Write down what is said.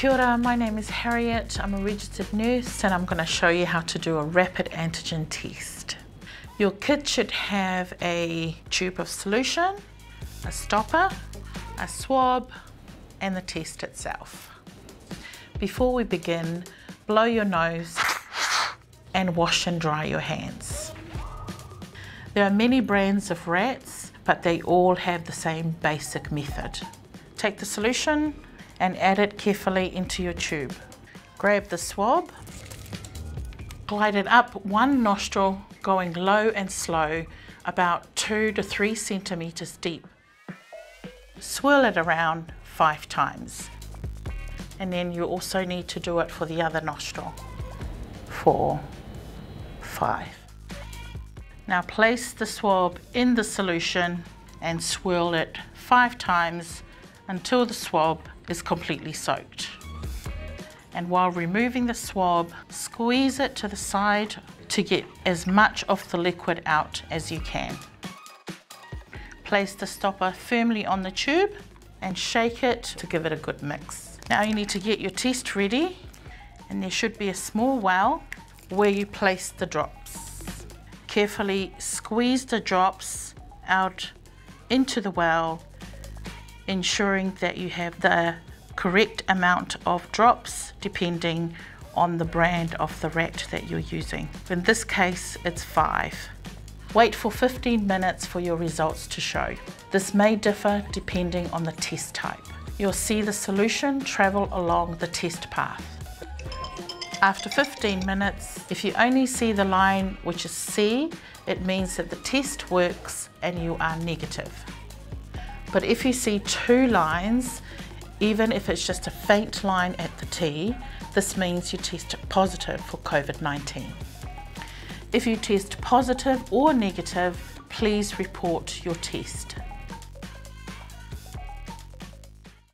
Kia ora, my name is Harriet. I'm a registered nurse and I'm going to show you how to do a rapid antigen test. Your kit should have a tube of solution, a stopper, a swab and the test itself. Before we begin, blow your nose and wash and dry your hands. There are many brands of RATs, but they all have the same basic method. Take the solution and add it carefully into your tube. Grab the swab, glide it up one nostril, going low and slow, about two to three centimeters deep. Swirl it around five times. And then you also need to do it for the other nostril. Four, five. Now place the swab in the solution and swirl it five times until the swab is completely soaked. And while removing the swab, squeeze it to the side to get as much of the liquid out as you can. Place the stopper firmly on the tube and shake it to give it a good mix. Now you need to get your test ready and there should be a small well where you place the drops. Carefully squeeze the drops out into the well, ensuring that you have the correct amount of drops depending on the brand of the RAT that you're using. In this case, it's five. Wait for 15 minutes for your results to show. This may differ depending on the test type. You'll see the solution travel along the test path. After 15 minutes, if you only see the line which is C, it means that the test works and you are negative. But if you see two lines, even if it's just a faint line at the T, this means you test positive for COVID-19. If you test positive or negative, please report your test.